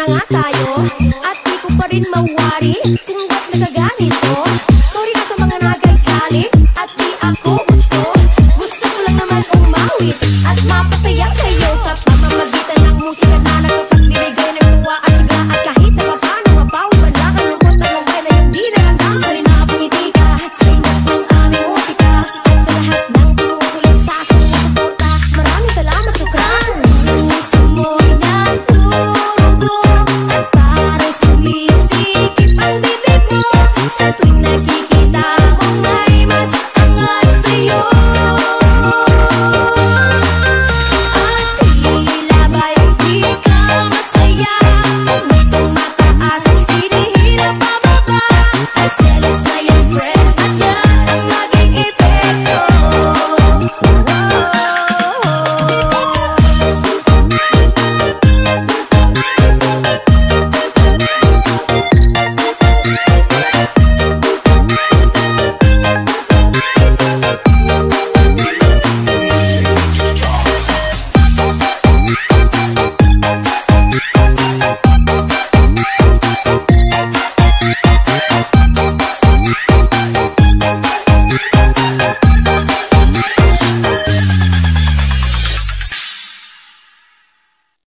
na nga tayo At di ko pa rin mawari Kung ba't nagaganito Sorry na sa mga nagagalit At di ako